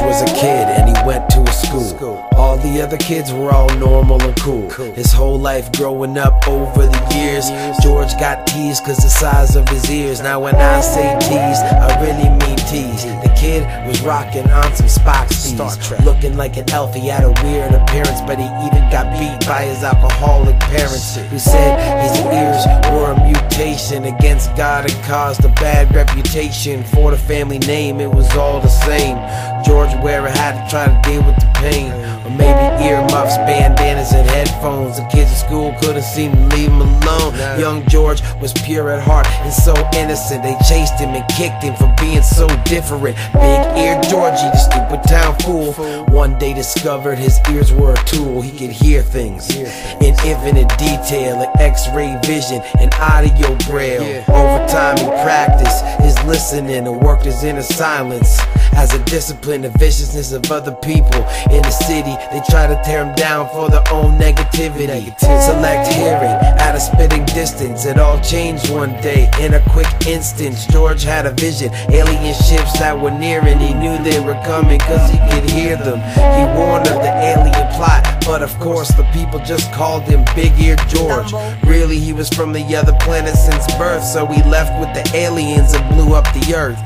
was a kid and he went to a school. All the other kids were all normal and cool. His whole life growing up over the years, George got teased cause the size of his ears. Now when I say teased, I really mean teased. The kid was rocking on some Spock steez, looking like an elf. He had a weird appearance, but he even got beat by his alcoholic parents, who said his ears a mutation against God and caused a bad reputation for the family name. It was all the same. George Ware had to try to deal with headphones. The kids at school couldn't seem to leave him alone. Young George was pure at heart and so innocent. They chased him and kicked him for being so different. Big ear Georgie, the stupid town fool. One day discovered his ears were a tool. He could hear things in infinite detail, like X-ray vision and audio braille. Over time he practiced his listening and worked his inner silence as a discipline. The viciousness of other people in the city, they try to tear him down for their own negativity. Select hearing at a spitting distance. It all changed one day in a quick instance. George had a vision, alien ships that were near, and he knew they were coming cause he could hear them. He warned of the alien plot, but of course the people just called him Big Ear George. Was from the other planet since birth, so we left with the aliens and blew up the earth.